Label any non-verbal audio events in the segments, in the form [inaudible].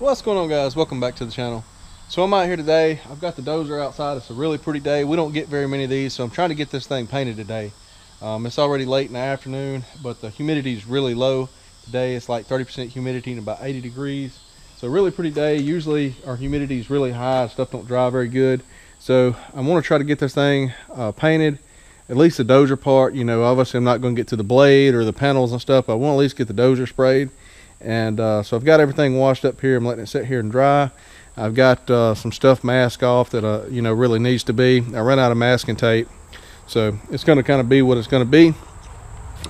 What's going on guys? Welcome back to the channel. So I'm out here today. I've got the dozer outside. It's a really pretty day. We don't get very many of these, so I'm trying to get this thing painted today. Um, it's already late in the afternoon, but the humidity is really low. Today it's like 30% humidity and about 80 degrees. So really pretty day. Usually our humidity is really high. Stuff don't dry very good. So I want to try to get this thing uh, painted. At least the dozer part, you know, obviously I'm not going to get to the blade or the panels and stuff. I want to at least get the dozer sprayed and uh, so I've got everything washed up here. I'm letting it sit here and dry. I've got uh, some stuff mask off that uh, you know really needs to be. I ran out of masking tape. So it's going to kind of be what it's going to be.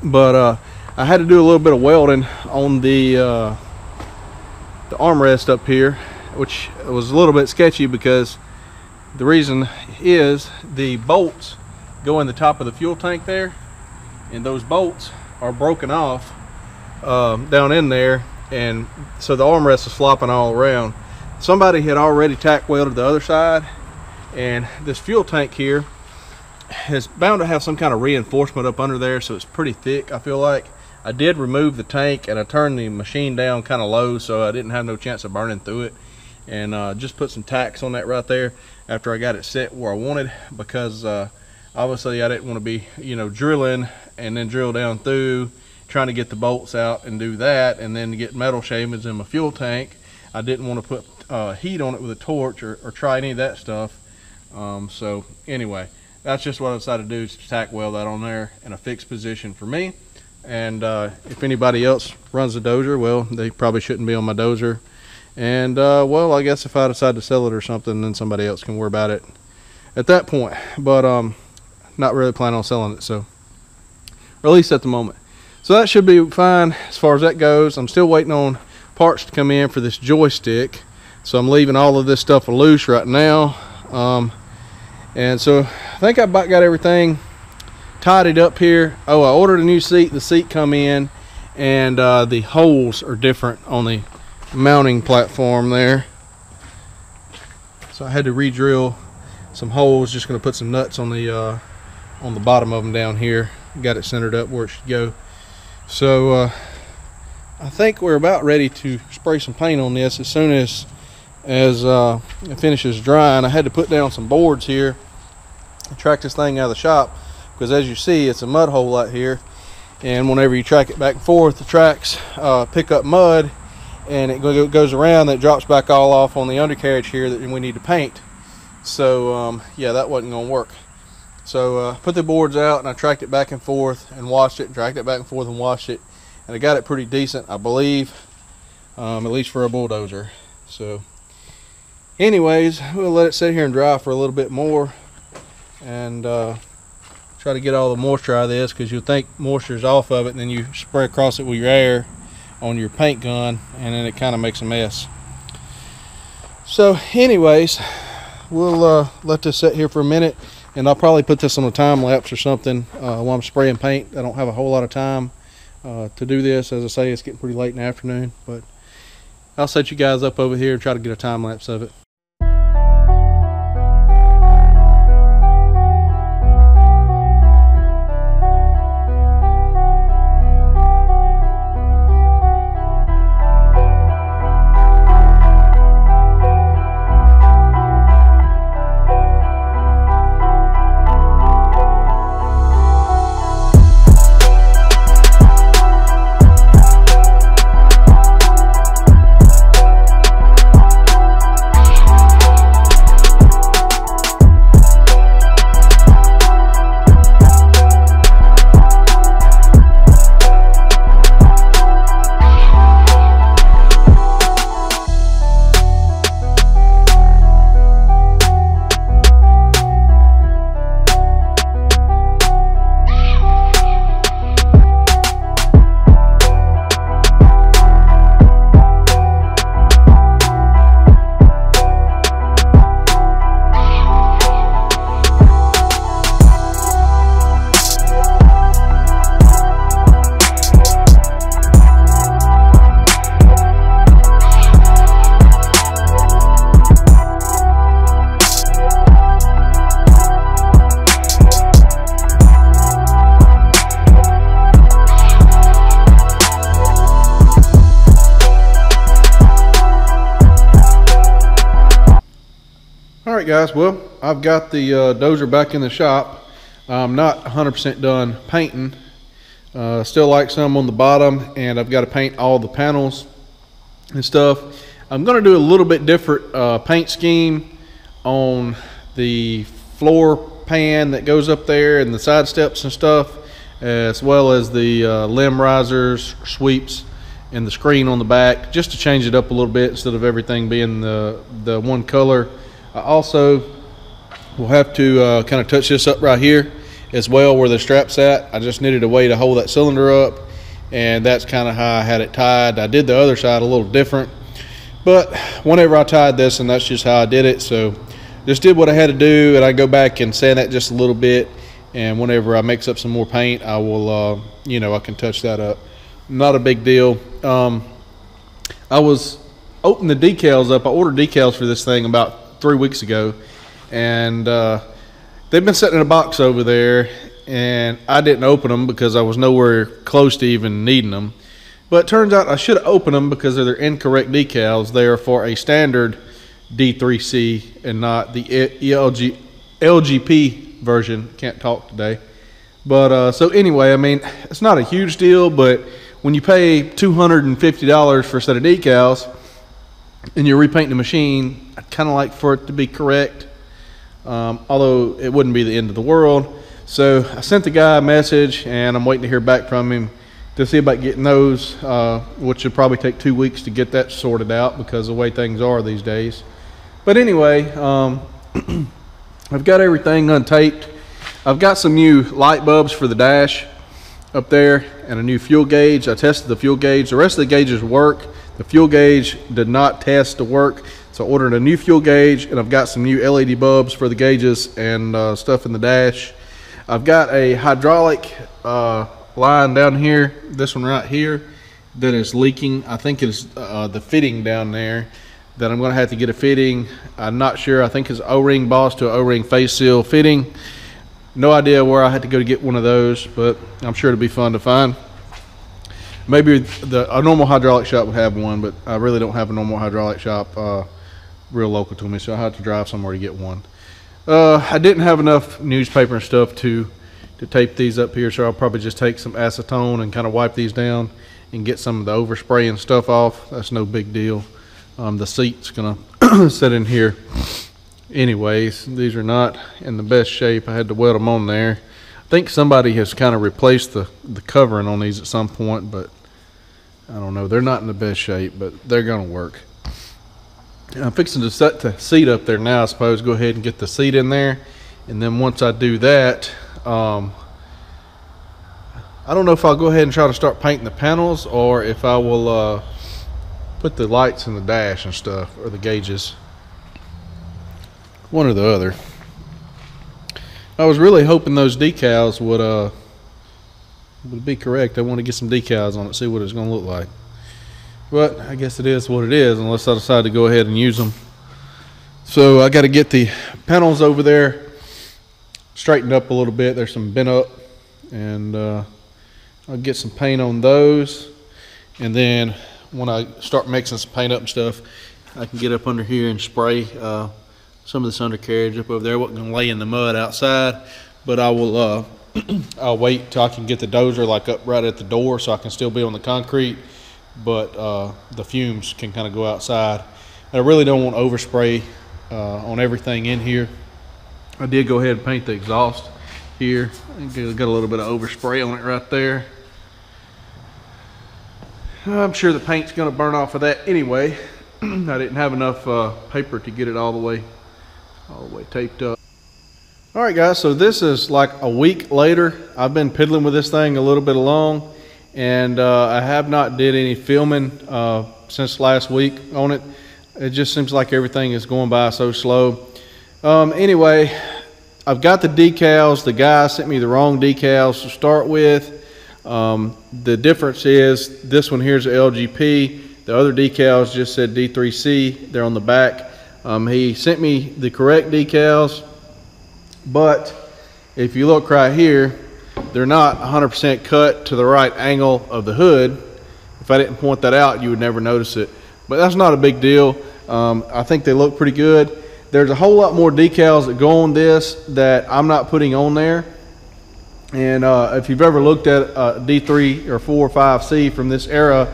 But uh, I had to do a little bit of welding on the uh, the armrest up here which was a little bit sketchy because the reason is the bolts go in the top of the fuel tank there and those bolts are broken off um, down in there and so the armrest is flopping all around. Somebody had already tack welded the other side and this fuel tank here is bound to have some kind of reinforcement up under there so it's pretty thick I feel like. I did remove the tank and I turned the machine down kind of low so I didn't have no chance of burning through it. And uh, just put some tacks on that right there after I got it set where I wanted because uh, obviously I didn't want to be you know drilling and then drill down through trying to get the bolts out and do that and then get metal shavings in my fuel tank. I didn't want to put uh, heat on it with a torch or, or try any of that stuff. Um, so anyway, that's just what I decided to do is to tack weld that on there in a fixed position for me. And uh, if anybody else runs a dozer, well, they probably shouldn't be on my dozer. And uh, well, I guess if I decide to sell it or something, then somebody else can worry about it at that point. But um, not really planning on selling it, so at least at the moment. So that should be fine as far as that goes. I'm still waiting on parts to come in for this joystick. So I'm leaving all of this stuff loose right now. Um, and so I think I about got everything tidied up here. Oh, I ordered a new seat. The seat come in and uh, the holes are different on the mounting platform there. So I had to re-drill some holes. Just going to put some nuts on the uh, on the bottom of them down here. Got it centered up where it should go. So uh, I think we're about ready to spray some paint on this as soon as as uh, it finishes drying. I had to put down some boards here to track this thing out of the shop because as you see it's a mud hole out here and whenever you track it back and forth the tracks uh, pick up mud and it goes around and it drops back all off on the undercarriage here that we need to paint. So um, yeah that wasn't to work. So uh, put the boards out and I tracked it back and forth and washed it and tracked it back and forth and washed it. And I got it pretty decent, I believe, um, at least for a bulldozer. So anyways, we'll let it sit here and dry for a little bit more and uh, try to get all the moisture out of this because you'll think moisture is off of it and then you spray across it with your air on your paint gun and then it kind of makes a mess. So anyways, we'll uh, let this sit here for a minute and I'll probably put this on a time lapse or something uh, while I'm spraying paint. I don't have a whole lot of time uh, to do this. As I say, it's getting pretty late in the afternoon, but I'll set you guys up over here and try to get a time lapse of it. Guys. Well, I've got the uh, dozer back in the shop. I'm not 100% done painting. Uh, still like some on the bottom, and I've got to paint all the panels and stuff. I'm going to do a little bit different uh, paint scheme on the floor pan that goes up there and the side steps and stuff, as well as the uh, limb risers, sweeps, and the screen on the back, just to change it up a little bit instead of everything being the, the one color. I also will have to uh, kind of touch this up right here as well where the strap's at. I just needed a way to hold that cylinder up and that's kind of how I had it tied. I did the other side a little different, but whenever I tied this and that's just how I did it. So just did what I had to do and I go back and sand that just a little bit. And whenever I mix up some more paint, I will, uh, you know, I can touch that up. Not a big deal. Um, I was opening the decals up. I ordered decals for this thing about three weeks ago and uh, they've been sitting in a box over there, and I didn't open them because I was nowhere close to even needing them. But turns out I should have opened them because they're incorrect decals. They are for a standard D3C and not the LG, LGP version. Can't talk today. But uh, so anyway, I mean, it's not a huge deal, but when you pay $250 for a set of decals and you're repainting the machine, I'd kind of like for it to be correct um, although it wouldn't be the end of the world. So I sent the guy a message, and I'm waiting to hear back from him to see about getting those, uh, which would probably take two weeks to get that sorted out because the way things are these days. But anyway, um, [clears throat] I've got everything untaped. I've got some new light bulbs for the dash up there and a new fuel gauge. I tested the fuel gauge. The rest of the gauges work. The fuel gauge did not test to work. So I ordered a new fuel gauge and I've got some new LED bulbs for the gauges and uh, stuff in the dash. I've got a hydraulic uh, line down here, this one right here, that is leaking. I think it's uh, the fitting down there that I'm going to have to get a fitting. I'm not sure. I think it's O-ring boss to O-ring face seal fitting. No idea where I had to go to get one of those, but I'm sure it'll be fun to find. Maybe the a normal hydraulic shop would have one, but I really don't have a normal hydraulic shop. Uh, real local to me, so I had to drive somewhere to get one. Uh, I didn't have enough newspaper and stuff to to tape these up here, so I'll probably just take some acetone and kind of wipe these down and get some of the overspray and stuff off. That's no big deal. Um, the seat's gonna [clears throat] sit in here. Anyways, these are not in the best shape. I had to weld them on there. I think somebody has kind of replaced the, the covering on these at some point, but I don't know. They're not in the best shape, but they're gonna work. I'm fixing to set the seat up there now, I suppose. Go ahead and get the seat in there. And then once I do that, um, I don't know if I'll go ahead and try to start painting the panels or if I will uh, put the lights in the dash and stuff, or the gauges. One or the other. I was really hoping those decals would uh, would be correct. I want to get some decals on it, see what it's going to look like. But I guess it is what it is unless I decide to go ahead and use them. So I got to get the panels over there straightened up a little bit. There's some bent up and uh, I'll get some paint on those. And then when I start mixing some paint up and stuff, I can get up under here and spray uh, some of this undercarriage up over there. I wasn't gonna lay in the mud outside, but I will, uh, [clears throat] I'll wait till I can get the dozer like up right at the door so I can still be on the concrete but uh, the fumes can kind of go outside. I really don't want overspray uh, on everything in here. I did go ahead and paint the exhaust here. I got a little bit of overspray on it right there. I'm sure the paint's gonna burn off of that anyway. [clears throat] I didn't have enough uh, paper to get it all the way, all the way taped up. All right guys, so this is like a week later. I've been piddling with this thing a little bit along and uh, I have not did any filming uh, since last week on it. It just seems like everything is going by so slow. Um, anyway, I've got the decals. The guy sent me the wrong decals to start with. Um, the difference is this one here is LGP. The other decals just said D3C. They're on the back. Um, he sent me the correct decals, but if you look right here, they're not 100% cut to the right angle of the hood. If I didn't point that out, you would never notice it. But that's not a big deal. Um, I think they look pretty good. there's a whole lot more decals that go on this that I'm not putting on there. And uh, if you've ever looked at uh, D3 or 4 or 5C from this era,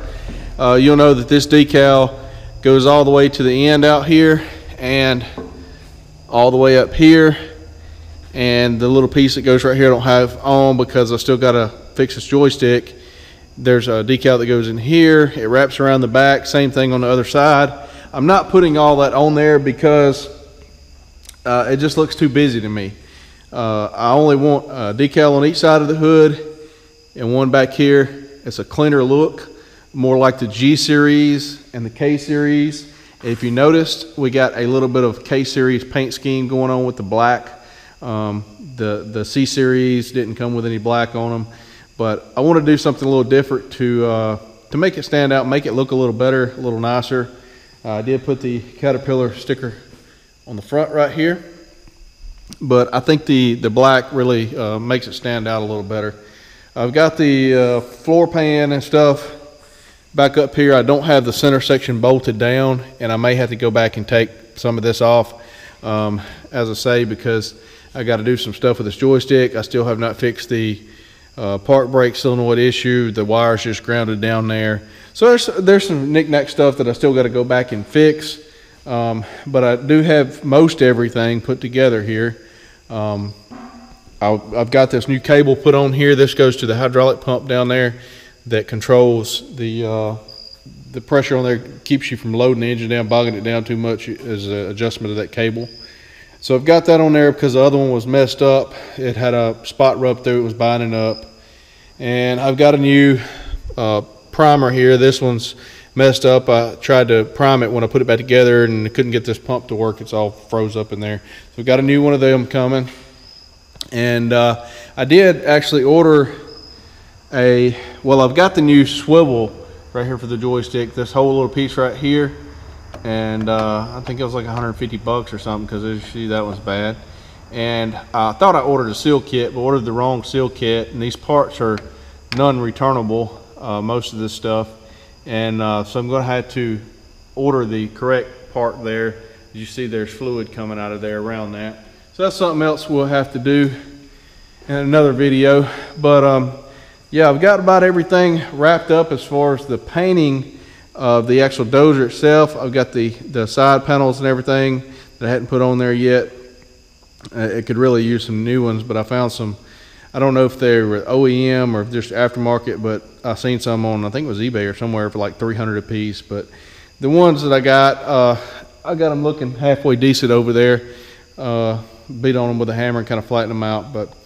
uh, you'll know that this decal goes all the way to the end out here and all the way up here. And the little piece that goes right here I don't have on because I still got to fix this joystick. There's a decal that goes in here. It wraps around the back. Same thing on the other side. I'm not putting all that on there because uh, it just looks too busy to me. Uh, I only want a decal on each side of the hood and one back here. It's a cleaner look, more like the G series and the K series. If you noticed, we got a little bit of K series paint scheme going on with the black. Um, the the C series didn't come with any black on them, but I want to do something a little different to uh, to make it stand out, make it look a little better, a little nicer. Uh, I did put the Caterpillar sticker on the front right here but I think the, the black really uh, makes it stand out a little better. I've got the uh, floor pan and stuff back up here. I don't have the center section bolted down, and I may have to go back and take some of this off, um, as I say, because I got to do some stuff with this joystick. I still have not fixed the uh, park brake solenoid issue. The wire's just grounded down there. So there's, there's some knickknack stuff that I still got to go back and fix. Um, but I do have most everything put together here. Um, i have got this new cable put on here. This goes to the hydraulic pump down there that controls the uh, the pressure on there, keeps you from loading the engine down, bogging it down too much as an adjustment of that cable. So I've got that on there because the other one was messed up. It had a spot rub through, it was binding up. And I've got a new uh, primer here. This one's messed up. I tried to prime it when I put it back together and couldn't get this pump to work. It's all froze up in there. So we got a new one of them coming. And uh, I did actually order a, well, I've got the new swivel right here for the joystick. This whole little piece right here. And uh, I think it was like 150 bucks or something because as you see that was bad. And I thought I ordered a seal kit, but ordered the wrong seal kit. And these parts are non-returnable, uh, most of this stuff. And uh, so I'm going to have to order the correct part there. As you see, there's fluid coming out of there around that. So that's something else we'll have to do in another video. But um, yeah, I've got about everything wrapped up as far as the painting of the actual dozer itself. I've got the, the side panels and everything that I hadn't put on there yet. Uh, it could really use some new ones, but I found some I don't know if they're OEM or just aftermarket, but I seen some on I think it was eBay or somewhere for like 300 a piece. But the ones that I got, uh, I got them looking halfway decent over there. Uh, beat on them with a hammer and kind of flatten them out. But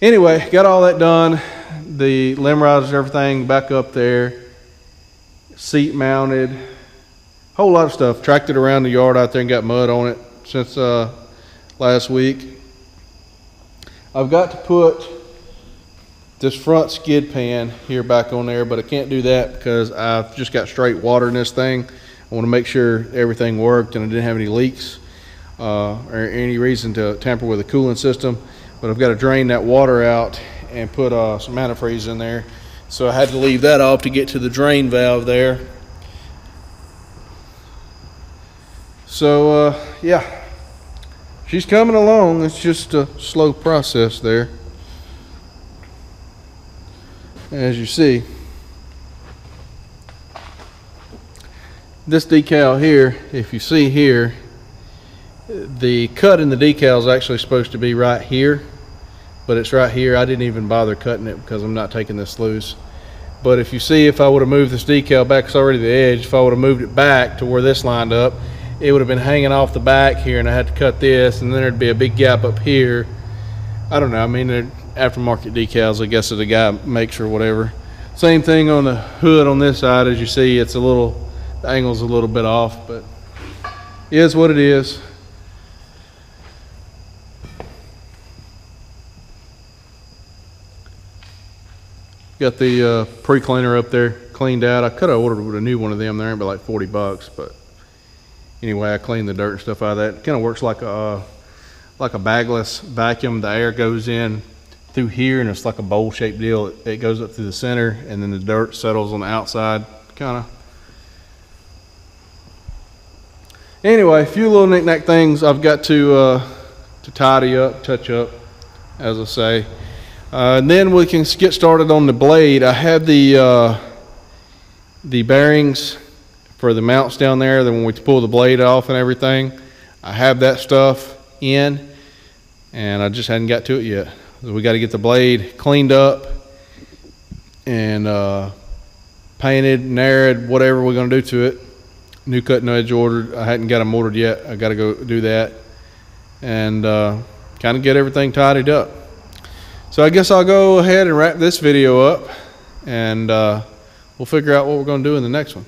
anyway, got all that done. The limb risers, everything back up there. Seat mounted. Whole lot of stuff. Tracked it around the yard out there and got mud on it since uh, last week. I've got to put this front skid pan here back on there, but I can't do that because I've just got straight water in this thing. I want to make sure everything worked and I didn't have any leaks uh, or any reason to tamper with the cooling system. But I've got to drain that water out and put uh, some antifreeze in there. So I had to leave that off to get to the drain valve there. So uh, yeah, she's coming along. It's just a slow process there as you see. This decal here, if you see here, the cut in the decal is actually supposed to be right here, but it's right here. I didn't even bother cutting it because I'm not taking this loose. But if you see, if I would have moved this decal back, it's already the edge, if I would have moved it back to where this lined up, it would have been hanging off the back here and I had to cut this and then there'd be a big gap up here. I don't know, I mean, the aftermarket decals, I guess, that the guy makes or whatever. Same thing on the hood on this side. As you see, it's a little, the angle's a little bit off, but is what it is. Got the uh, pre-cleaner up there cleaned out. I could have ordered a new one of them. There ain't but like 40 bucks, but anyway, I cleaned the dirt and stuff out of that. Kind of works like a, uh, like a bagless vacuum. The air goes in through here and it's like a bowl shaped deal. It, it goes up through the center and then the dirt settles on the outside, kind of. Anyway, a few little knick-knack things I've got to uh, to tidy up, touch up, as I say. Uh, and then we can get started on the blade. I had the uh, the bearings for the mounts down there. Then when we pull the blade off and everything, I have that stuff in, and I just hadn't got to it yet. So we got to get the blade cleaned up and uh, painted, narrowed, whatever we're gonna do to it. New cutting edge ordered. I hadn't got them ordered yet. I got to go do that and uh, kind of get everything tidied up. So I guess I'll go ahead and wrap this video up, and uh, we'll figure out what we're going to do in the next one.